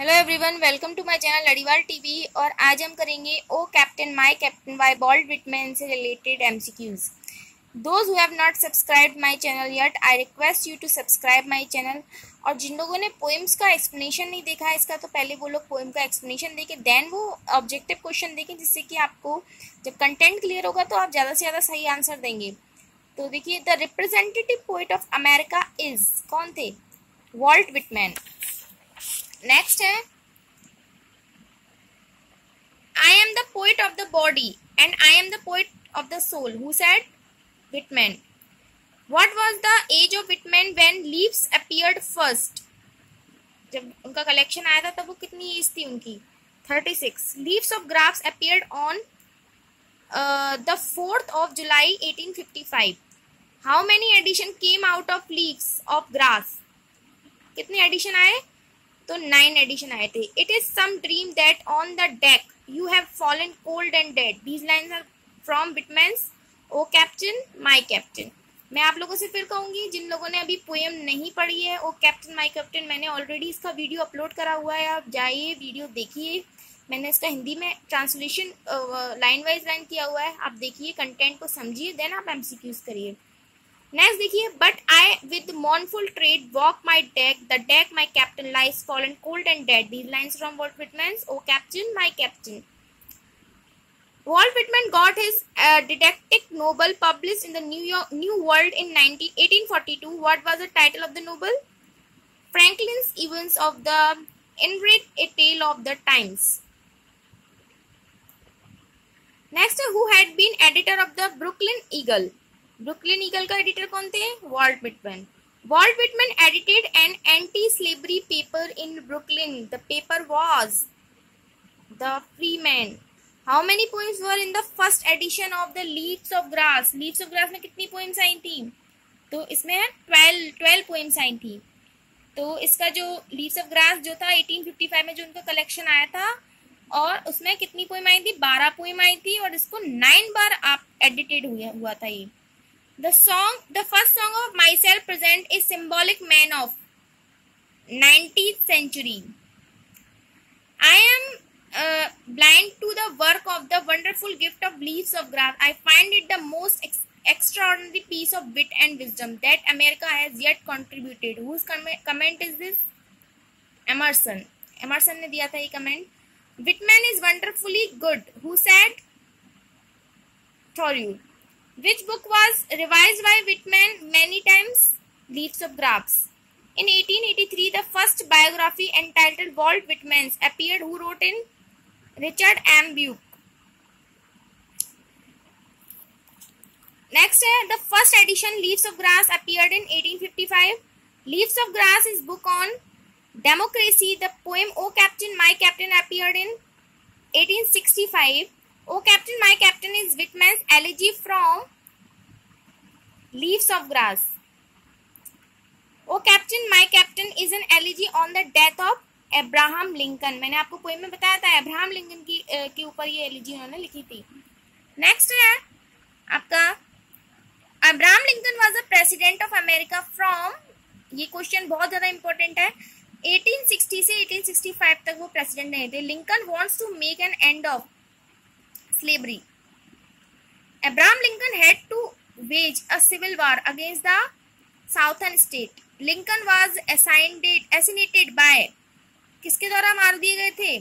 Hello everyone welcome to my channel Ladiwal TV और आज हम करेंगे O captain my captain by Walt Whitman से related MCQs those who have not subscribe my channel yet I request you to subscribe my channel और जिन लोगों ने poems का एक्सप्लेनेशन नहीं देखा है इसका तो पहले वो लोग पोइम का एक्सप्लेनेशन देखें देन वो ऑब्जेक्टिव क्वेश्चन देखें जिससे कि आपको जब कंटेंट क्लियर होगा तो आप ज़्यादा से ज़्यादा सही आंसर देंगे। तो देखिए the representative poet of America is कौन थे? वॉल्ट विटमैन नेक्स्ट है. I am the poet of the body and I am the poet of the soul who said Whitman what was the age of Whitman when leaves appeared first जब उनका collection आया था, तब वो कितनी age थी उनकी? Thirty six leaves of grass appeared on the fourth of July eighteen fifty five how many edition came out of leaves of grass कितने एडिशन आए? तो नाइन एडिशन आए थे। It is some dream that on the deck you have fallen cold and dead these line are from Whitman's O captain my captain मैं आप लोगों से फिर कहूँगी, जिन लोगों ने अभी पोएम नहीं पढ़ी है ओ कैप्टन माई कैप्टन मैंने ऑलरेडी इसका वीडियो अपलोड करा हुआ है, आप जाइए वीडियो देखिए। मैंने इसका हिंदी में ट्रांसलेशन लाइन वाइज लाइन किया हुआ है, आप देखिए कंटेंट को समझिए देन आप एमसीक्यूज करिए। नेक्स्ट देखिए but I with mournful tread walk my deck the deck my captain lies fallen cold and dead these lines from Walt Whitman O captain my captain Walt Whitman got his uh, didactic novel published in the New York New World in 19, 1842. What was the title of the novel? Franklin's Events of the Enric, a Tale of the Times. Next, who had been editor of the Brooklyn Eagle? Brooklyn Eagle का editor कौन थे? Walt Whitman. Walt Whitman edited an anti slavery paper in Brooklyn the paper was the Freeman how many poems were in the first edition of the leaves of grass leaves of grass में कितनी poems आई थी? तो इसमें है twelve twelve poems आई थी। तो इसका जो लीव्स ऑफ़ ग्रास जो था 1855 में जो उनका कलेक्शन आया था, और उसमें कितनी पोइम आई थी? बारह पोइम आई थी, और इसको नाइन बार आप एडिटेड हुआ था ये। The song, the first song of myself present is symbolic man of 19th century. I am uh, blind to the work of the wonderful gift of leaves of grass. I find it the most ex extraordinary piece of wit and wisdom that America has yet contributed. Whose com comment is this? Emerson. Emerson ने दिया था ये comment. Whitman is wonderfully good. Who said? Thoreau. Which book was revised by Whitman many times? Leaves of Grass. In 1883, the first biography entitled Walt Whitman's appeared. Who wrote in? Richard M. Buck. Next, uh, the first edition Leaves of Grass appeared in 1855. Leaves of Grass is book on democracy. The poem O Captain, My Captain appeared in 1865. O Captain, My Captain is Whitman's elegy from Leaves of Grass. O Captain, My Captain is an elegy on the death of Abraham Lincoln मैंने आपको poem में बताया था Abraham Lincoln की के ऊपर ये elegy उन्होंने लिखी थी। नेक्स्ट है आपका Abraham Lincoln was a president of America from ये क्वेश्चन बहुत ज़्यादा इंपॉर्टेंट है। 1860 से 1865 तक वो प्रेसिडेंट नहीं थे। Lincoln wants to make an end of slavery. Abraham Lincoln had to wage a civil war against the southern state. Lincoln was assigned assassinated by किसके द्वारा मार दिए गए थे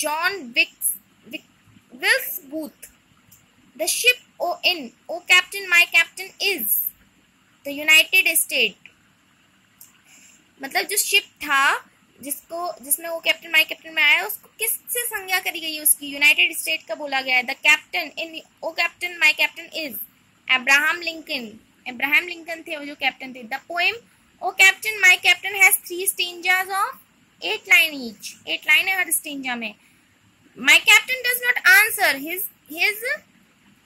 John Wicks Wilkes Booth the ship O in O captain my captain is the United State मतलब जो ship था जिसको जिसमें वो कैप्टन माई कैप्टन में करी गई उसकी। यूनाइटेड स्टेट का बोला गया है the captain in O captain my captain is Abraham Lincoln Abraham Lincoln थे वो जो कैप्टन थे। The poem O captain my captain has three stanzas of eight line each eight line है हर स्टेंजा में। My captain does not answer his his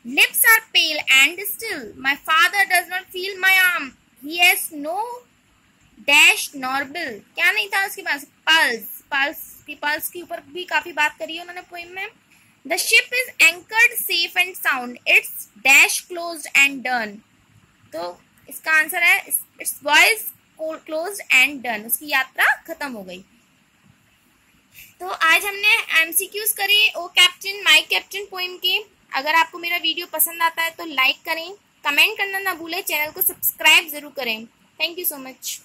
lips are pale and still. My father does not feel my arm. He has no dash nor will क्या नहीं था उसके पास? Pulse pulse की pulse के ऊपर भी काफ़ी बात करी है उन्होंने पोइम में। The ship is anchored safe and sound its dash close and done तो इसका आंसर है its voice close and done उसकी यात्रा खत्म हो गई। तो आज हमने एमसीक्यूज करे, O captain my captain poem के। अगर आपको मेरा वीडियो पसंद आता है तो लाइक करें। कमेंट करना ना भूलें चैनल को सब्सक्राइब ज़रूर करें। Thank you so much